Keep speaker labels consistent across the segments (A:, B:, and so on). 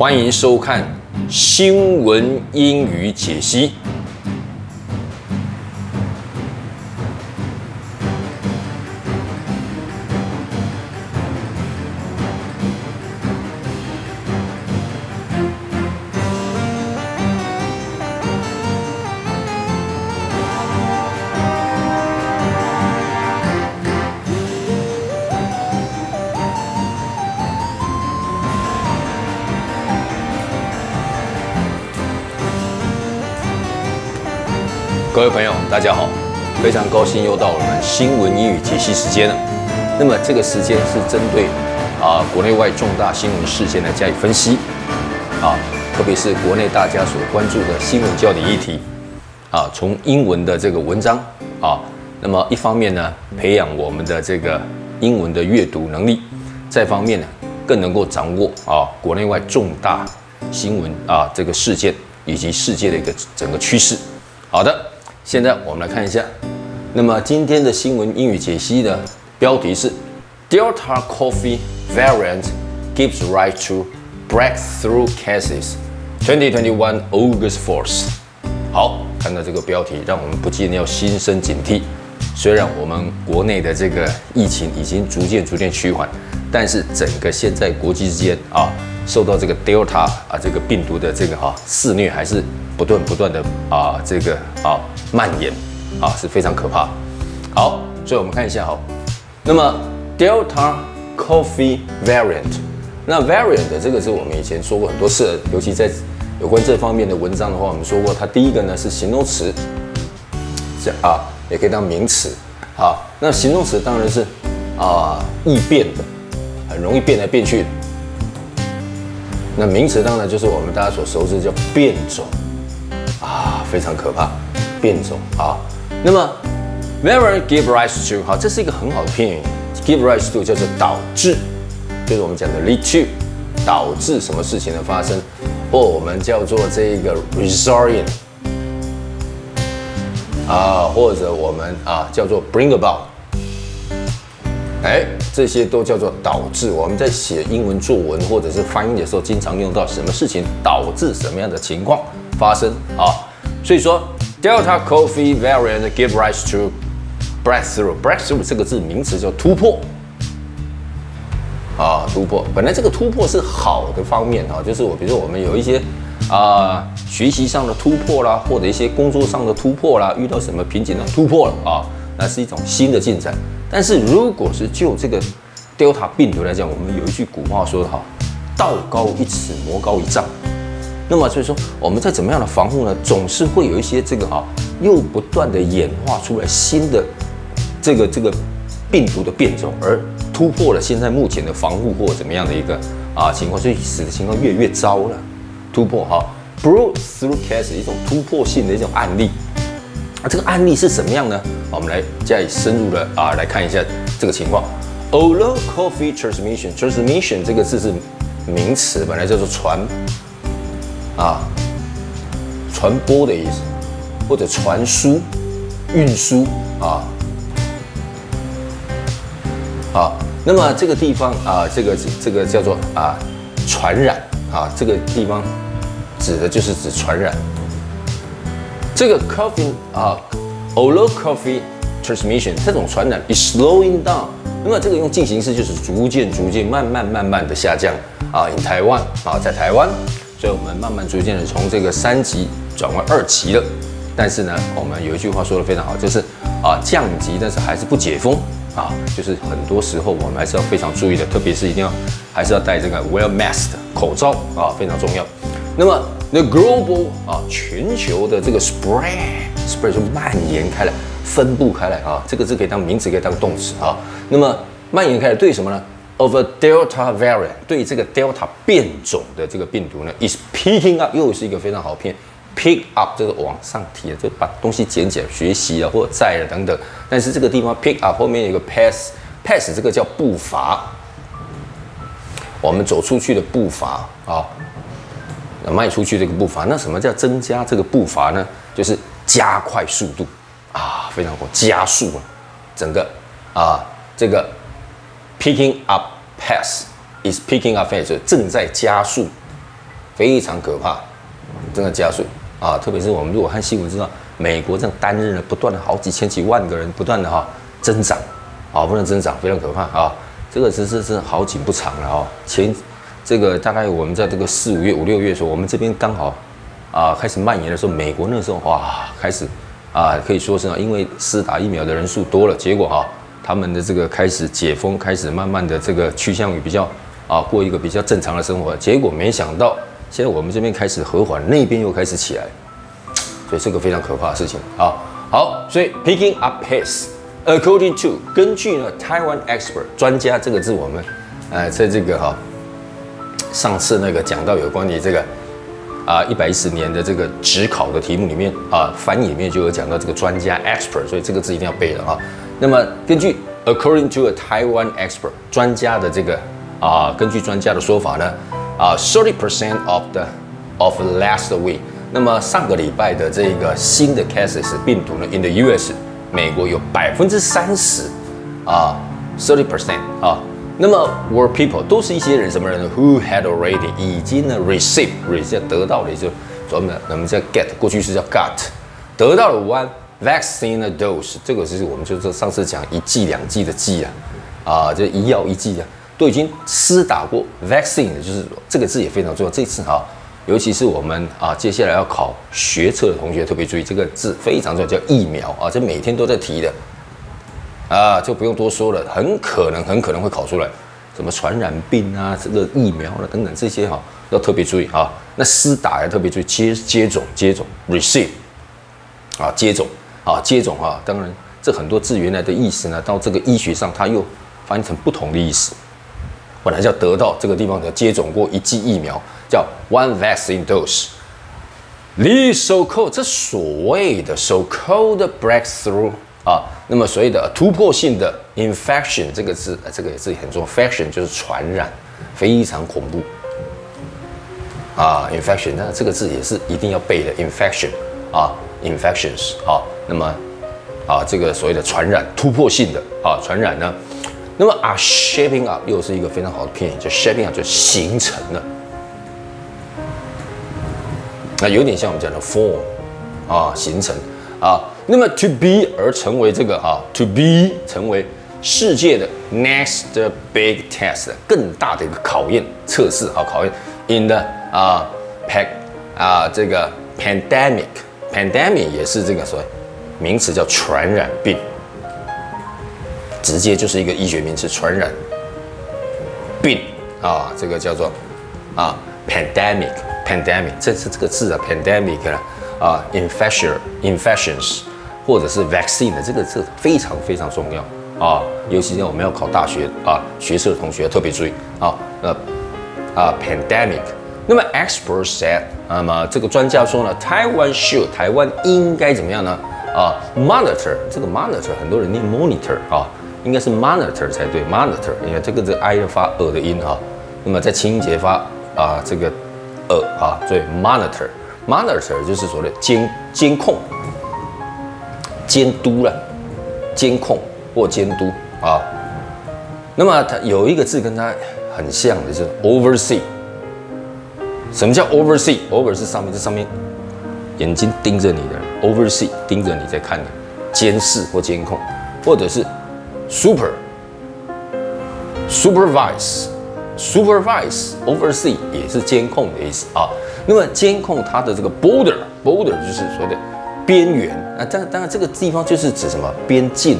A: 欢迎收看新闻英语解析。各位朋友，大家好，非常高兴又到我们新闻英语解析时间了。那么这个时间是针对啊国内外重大新闻事件来加以分析啊，特别是国内大家所关注的新闻焦点议题啊，从英文的这个文章啊，那么一方面呢，培养我们的这个英文的阅读能力，再方面呢，更能够掌握啊国内外重大新闻啊这个事件以及世界的一个整个趋势。好的。现在我们来看一下，那么今天的新闻英语解析的标题是 Delta Coffee Variant gives rise to breakthrough cases 2021 August 4th。好，看到这个标题，让我们不禁要心生警惕。虽然我们国内的这个疫情已经逐渐逐渐趋缓，但是整个现在国际之间啊，受到这个 Delta 啊这个病毒的这个哈肆虐，还是不断不断的啊这个啊。蔓延啊是非常可怕。好，所以我们看一下哦。那么 Delta Coffee Variant，那 Variant 这个是我们以前说过很多次，尤其在有关这方面的文章的话，我们说过它第一个呢是形容词，这啊也可以当名词。好，那形容词当然是啊易变的，很容易变来变去。那名词当然就是我们大家所熟知叫变种啊，非常可怕。变种啊，那么 very give rise to 好，这是一个很好的片语，give rise to 叫做导致，就是我们讲的 lead to，导致什么事情的发生，或我们叫做这个 resulting 啊，或者我们啊叫做 bring about，哎，这些都叫做导致。我们在写英文作文或者是翻译的时候，经常用到什么事情导致什么样的情况发生啊，所以说。Delta Coffee variant give rise to breakthrough. Breakthrough 这个字名词叫突破啊，突破。本来这个突破是好的方面啊，就是我比如说我们有一些啊学习上的突破啦，或者一些工作上的突破啦，遇到什么瓶颈的突破了啊，那是一种新的进展。但是如果是就这个 Delta 病毒来讲，我们有一句古话说的好，道高一尺，魔高一丈。那么所以说，我们在怎么样的防护呢？总是会有一些这个哈，又不断的演化出来新的这个这个病毒的变种，而突破了现在目前的防护或怎么样的一个啊情况，所以使得情况越越糟了。突破哈，breakthrough case 一种突破性的一种案例。啊，这个案例是什么样呢？我们来加以深入的啊来看一下这个情况。Although coffee transmission，transmission 这个字是名词，本来叫做传。啊，传播的意思，或者传输、运输啊，好，那么这个地方啊，这个这个叫做啊传染啊，这个地方指的就是指传染。这个 coffee 啊，although coffee transmission 这种传染 is slowing down，那么这个用进行式就是逐渐、逐渐、慢慢、慢慢的下降啊。in 台湾啊，在台湾。所以，我们慢慢逐渐的从这个三级转为二级了。但是呢，我们有一句话说的非常好，就是啊降级，但是还是不解封啊。就是很多时候我们还是要非常注意的，特别是一定要还是要戴这个 wear mask 口罩啊，非常重要。那么 the global 啊全球的这个 spread spread 就蔓延开来，分布开来啊，这个字可以当名词，可以当动词啊。那么蔓延开来对什么呢？Of a Delta variant，对这个 Delta 变种的这个病毒呢，is picking up，又是一个非常好片，pick up 这个往上提，就把东西捡起来学习啊，或者在啊等等。但是这个地方 pick up 后面有个 pass，pass 这个叫步伐，我们走出去的步伐啊，那迈出去这个步伐。那什么叫增加这个步伐呢？就是加快速度啊，非常好，加速啊，整个啊这个。Picking up pace is picking up pace，正在加速非常可怕，正在加速啊！特别是我们如果看新闻知道，美国这样单日呢不断的好几千几万个人不断的哈增长，啊，不断增长，非常可怕啊！这个其实是好景不长了啊。前这个大概我们在这个四五月五六月的时候，我们这边刚好啊开始蔓延的时候，美国那时候哇开始啊可以说是因为施打疫苗的人数多了，结果哈他们的这个开始解封，开始慢慢的这个趋向于比较。啊，过一个比较正常的生活，结果没想到，现在我们这边开始和缓，那边又开始起来，所以是个非常可怕的事情啊。好，所以 picking up pace，according to 根据呢台湾 expert 专家这个字，我们呃在这个哈上次那个讲到有关于这个啊一百一十年的这个职考的题目里面啊翻译里面就有讲到这个专家 expert，所以这个字一定要背了啊。那么根据 according to a Taiwan expert 专家的这个。啊，根据专家的说法呢，啊，thirty percent of the of last week，那么上个礼拜的这个新的 cases 病毒呢，in the U.S. 美国有百分之三十，啊，thirty percent 啊，那么 were people 都是一些人什么人呢？Who had already 已经呢 receive receive 得到的就专门我们叫 get 过去式叫 got 得到了 one vaccine dose，这个是我们就是上次讲一剂两剂的剂啊，啊，就一药一剂啊。都已经施打过 vaccine，就是这个字也非常重要。这次哈，尤其是我们啊，接下来要考学测的同学特别注意，这个字非常重要，叫疫苗啊，这每天都在提的啊，就不用多说了，很可能很可能会考出来，什么传染病啊，这个疫苗了等等这些哈，要特别注意啊。那施打要特别注意，接接种接种 receive 啊，接种啊，接种啊，当然这很多字原来的意思呢，到这个医学上它又翻译成不同的意思。本来叫得到这个地方的接种过一剂疫苗，叫 one vaccine dose。The so-called 这所谓的 so-called breakthrough 啊，那么所谓的突破性的 infection 这个字，这个字很重要，infection 就是传染，非常恐怖啊，infection 那这个字也是一定要背的，infection 啊，infections 啊，那么啊这个所谓的传染突破性的啊传染呢？那么啊，shaping up 又是一个非常好的片语，就 shaping up 就形成了，那有点像我们讲的 form 啊，形成啊。那么 to be 而成为这个啊，to be 成为世界的 next big test 更大的一个考验测试啊，考验 in the 啊 pack 啊这个 pandemic pandemic 也是这个所谓名词叫传染病。直接就是一个医学名词，传染病。啊，这个叫做啊，pandemic，pandemic，这是这个字啊，pandemic 啊，infection，infections，或者是 vaccine 的这个字非常非常重要。啊，尤其是我们要考大学啊，学社的同学特别注意。啊，那啊，pandemic，那么 experts said，那么这个专家说呢，台湾 should，台湾应该怎么样呢？啊，monitor，这个 monitor 很多人念 monitor 啊。应该是 monitor 才对，monitor，因为这个这 i 要发呃的音哈，那么在清音节发啊这个呃啊，所以 monitor，monitor 就是所谓的监监控、监督了，监控或监督啊。那么它有一个字跟它很像的，就是 oversee。什么叫 oversee？over 是上面这上面眼睛盯着你的 oversee，盯着你在看的，监视或监控，或者是。Super, supervise, supervise, oversee 也是监控的意思啊。那么监控它的这个 border, border 就是所谓的边缘啊。当当然这个地方就是指什么边境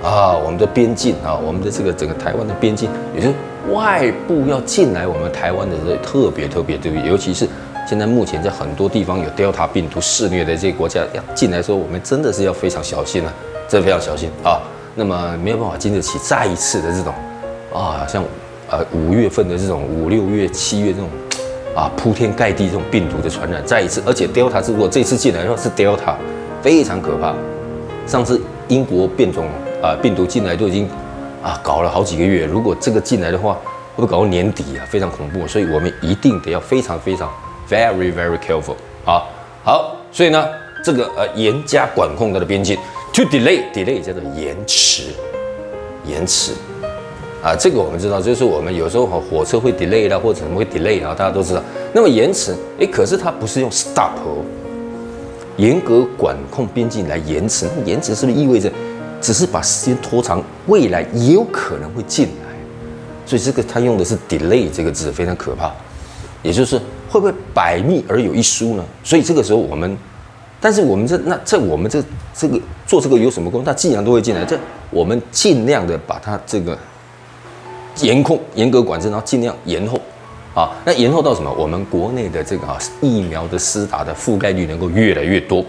A: 啊？啊，我们的边境啊，我们的这个整个台湾的边境，也就是外部要进来我们台湾的人特别特别注意，尤其是现在目前在很多地方有 Delta 病毒肆虐的这些国家要进来的时候，我们真的是要非常小心啊，真的非常小心啊。那么没有办法经得起再一次的这种啊，像呃五月份的这种五六月、七月这种啊铺天盖地这种病毒的传染再一次，而且 Delta 如果这次进来的话是 Delta，非常可怕。上次英国变种啊病毒进来都已经啊搞了好几个月，如果这个进来的话，会不会搞到年底啊？非常恐怖，所以我们一定得要非常非常 very very careful 啊。好，所以呢，这个呃严加管控它的边境。To delay, delay 叫做延迟，延迟啊，这个我们知道，就是我们有时候火车会 delay 啦，或者什么会 delay 啊，大家都知道。那么延迟，哎，可是它不是用 stop 哦，严格管控边境来延迟。那延迟是不是意味着只是把时间拖长，未来也有可能会进来？所以这个他用的是 delay 这个字，非常可怕。也就是会不会百密而有一疏呢？所以这个时候我们，但是我们这那在我们这这个做这个有什么功？它既然都会进来，这我们尽量的把它这个。严控、严格管制，然后尽量延后，啊，那延后到什么？我们国内的这个啊疫苗的施打的覆盖率能够越来越多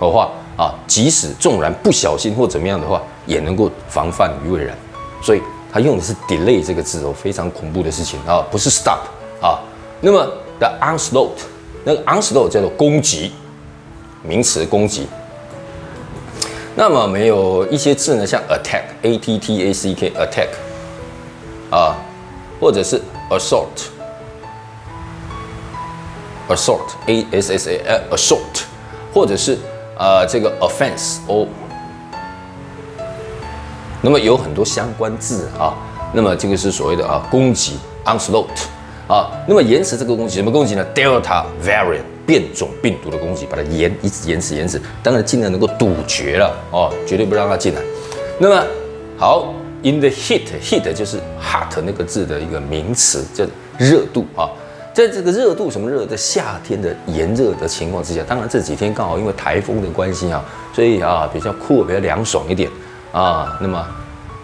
A: 的话，啊，即使纵然不小心或怎么样的话，也能够防范于未然。所以他用的是 delay 这个字哦，非常恐怖的事情啊，不是 stop 啊。那么 the onslaught，那个 onslaught 叫做攻击，名词攻击。那么没有一些字呢，像 attack，a t t a c k，attack。啊，或者是 assault，assault a s s a assault，或者是呃这个 offense，o。那么有很多相关字啊，那么这个是所谓的啊攻击 onslaught 啊，那么延迟这个攻击什么攻击呢？Delta variant 变种病毒的攻击，把它延一直延迟延迟，当然尽量能够杜绝了哦，绝对不让它进来。那么好。In the heat，heat 就是 hot 那个字的一个名词，叫热度啊。在这个热度什么热，在夏天的炎热的情况之下，当然这几天刚好因为台风的关系啊，所以啊比较酷，比较凉爽一点啊。那么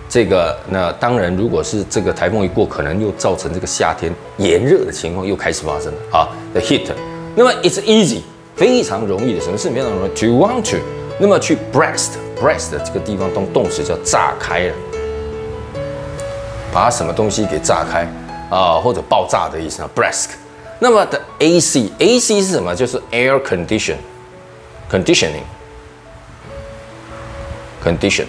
A: 这个那当然，如果是这个台风一过，可能又造成这个夏天炎热的情况又开始发生了啊。The heat，那么 it's easy，非常容易的，什么事非常容易？To want to，那么去 breast，breast 这个地方动动词叫炸开了。把什么东西给炸开啊，或者爆炸的意思啊，brisk。那么的 AC，AC 是什么？就是 air condition，conditioning，condition。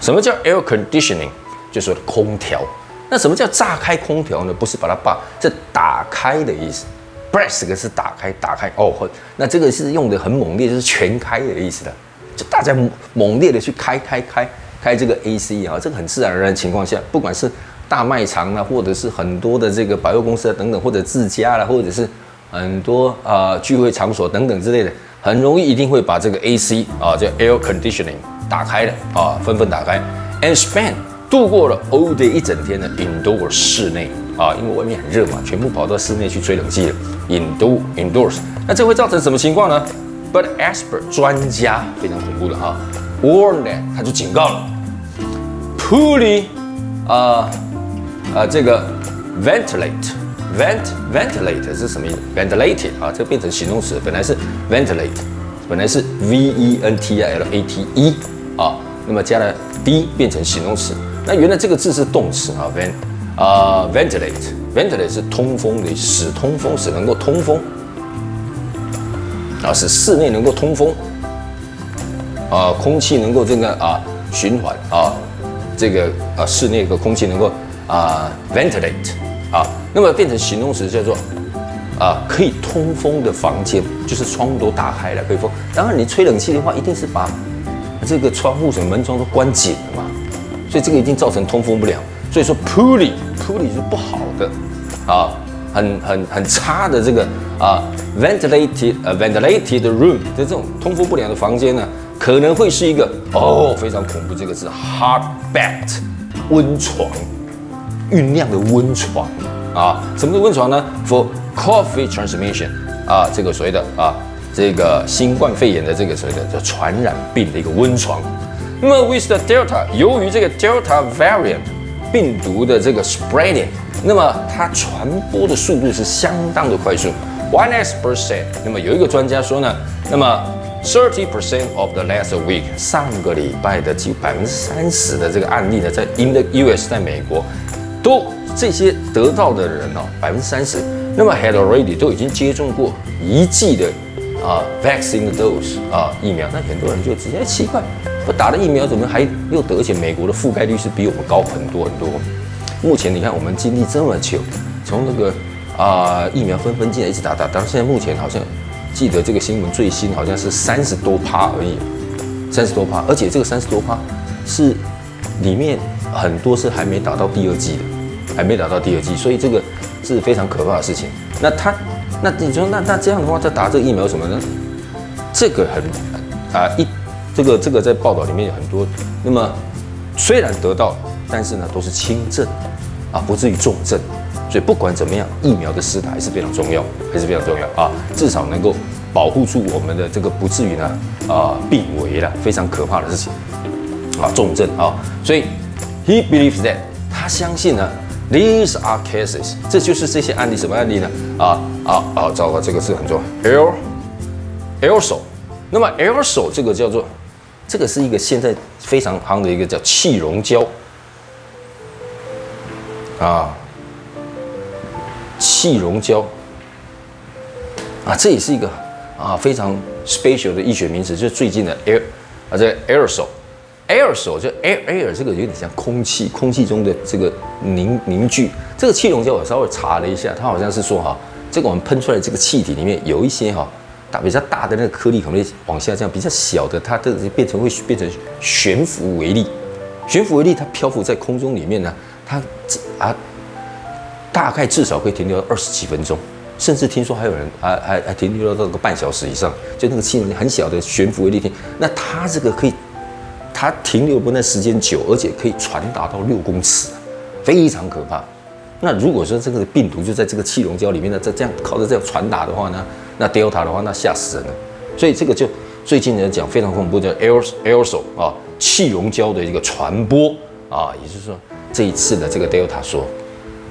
A: 什么叫 air conditioning？就是空调。那什么叫炸开空调呢？不是把它把这打开的意思，brisk 是打开，打开哦。那这个是用的很猛烈，就是全开的意思的，就大家猛烈的去开开开。开这个 AC 啊，这个很自然而然的情况下，不管是大卖场啊，或者是很多的这个百货公司啊等等，或者自家啦，或者是很多啊聚会场所等等之类的，很容易一定会把这个 AC 啊叫 Air Conditioning 打开的啊，纷纷打开。And spend 度过了 all day 一整天的 indoor 室内啊，因为外面很热嘛，全部跑到室内去吹冷气了。Indoor indoors，那这会造成什么情况呢？But expert 专家非常恐怖的哈，warn that 他就警告了。Fully 啊啊这个 ventilate，vent ventilate 是什么意思？ventilated 啊，这个变成形容词，本来是 ventilate，本来是 v e n t i l a t e 啊，那么加了 d 变成形容词。那原来这个字是动词啊，vent 啊 ventilate，ventilate 是通风的，使通风，使能够通风啊，使室内能够通风啊，空气能够这个啊循环啊。这个呃室内的空气能够啊 ventilate 啊，那么变成形容词叫做啊可以通风的房间，就是窗户都打开了可以风。当然你吹冷气的话，一定是把这个窗户什么门窗都关紧了嘛，所以这个一定造成通风不良。所以说 poorly poorly 是不好的啊，很很很差的这个啊 ventilated 呃 ventilated room 的这种通风不良的房间呢。可能会是一个哦，非常恐怖这个字，hot bath，温床，酝酿的温床啊，什么是温床呢？For coffee transmission 啊，这个所谓的啊，这个新冠肺炎的这个所谓的叫传染病的一个温床。那么 with the delta，由于这个 delta variant 病毒的这个 spreading，那么它传播的速度是相当的快速。One expert said，那么有一个专家说呢，那么。Thirty percent of the last week，上个礼拜的几百分之三十的这个案例呢，在 in the US，在美国，都这些得到的人哦，百分之三十，那么 had already 都已经接种过一剂的啊 vaccine dose 啊疫苗，那很多人就直接奇怪，不打了疫苗怎么还又得？而且美国的覆盖率是比我们高很多很多。目前你看我们经历这么久，从那个啊疫苗纷纷进来一直打打，到现在目前好像。记得这个新闻最新好像是三十多趴而已，三十多趴，而且这个三十多趴是里面很多是还没打到第二季的，还没打到第二季，所以这个是非常可怕的事情。那他，那你说那那这样的话，他打这个疫苗什么呢？这个很啊一这个这个在报道里面有很多。那么虽然得到，但是呢都是轻症啊，不至于重症。所以不管怎么样，疫苗的施打还是非常重要，还是非常重要啊，至少能够保护住我们的这个不至于呢啊病危了，非常可怕的事情啊重症啊。所以 he believes that 他相信呢，these are cases，这就是这些案例什么案例呢？啊啊啊！糟糕，这个是很重要，air aerosol。那么 aerosol 这个叫做，这个是一个现在非常夯的一个叫气溶胶啊。气溶胶啊，这也是一个啊非常 special 的医学名词，就是最近的 air 啊，这 aerosol，aerosol 就 air air 这个有点像空气，空气中的这个凝凝聚。这个气溶胶我稍微查了一下，它好像是说哈，这个我们喷出来这个气体里面有一些哈大比较大的那个颗粒可能会往下降，比较小的它的变成会变成悬浮微粒，悬浮微粒它漂浮在空中里面呢，它啊。大概至少可以停留二十几分钟，甚至听说还有人还还还停留到个半小时以上。就那个气很小的悬浮微粒体，那它这个可以，它停留不那时间久，而且可以传达到六公尺，非常可怕。那如果说这个病毒就在这个气溶胶里面呢，在这样靠着这样传达的话呢，那 Delta 的话那吓死人了。所以这个就最近人讲非常恐怖，叫 air aerosol 啊，气溶胶的一个传播啊，也就是说这一次的这个 Delta 说。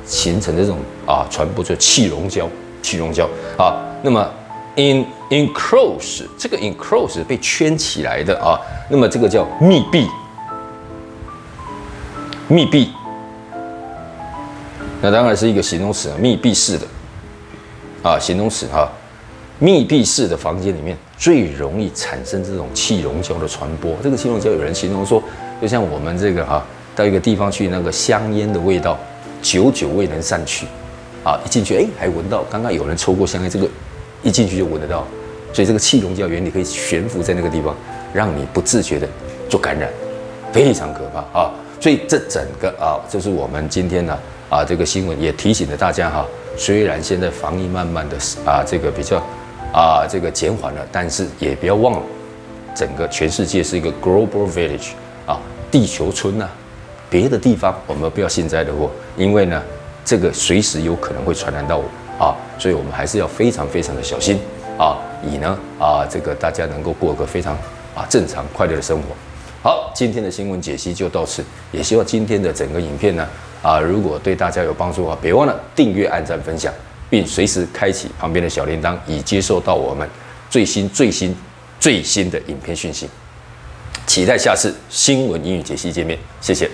A: 形成这种啊传播就气溶胶，气溶胶啊。那么 in enclose 这个 enclose 被圈起来的啊，那么这个叫密闭，密闭。那当然是一个形容词啊，密闭式的啊，形容词哈。密闭式的房间里面最容易产生这种气溶胶的传播。这个气溶胶有人形容说，就像我们这个哈到一个地方去，那个香烟的味道。久久未能散去，啊，一进去哎，还闻到刚刚有人抽过香烟，这个一进去就闻得到，所以这个气溶胶原理可以悬浮在那个地方，让你不自觉的做感染，非常可怕啊！所以这整个啊，这是我们今天呢啊这个新闻也提醒了大家哈，虽然现在防疫慢慢的啊这个比较啊这个减缓了，但是也不要忘了，整个全世界是一个 global village 啊，地球村呐。别的地方我们不要幸灾乐祸，因为呢，这个随时有可能会传染到我啊，所以我们还是要非常非常的小心啊，以呢啊这个大家能够过个非常啊正常快乐的生活。好，今天的新闻解析就到此，也希望今天的整个影片呢啊，如果对大家有帮助的话，别忘了订阅、按赞、分享，并随时开启旁边的小铃铛，以接收到我们最新最新最新的影片讯息。期待下次新闻英语解析见面，谢谢。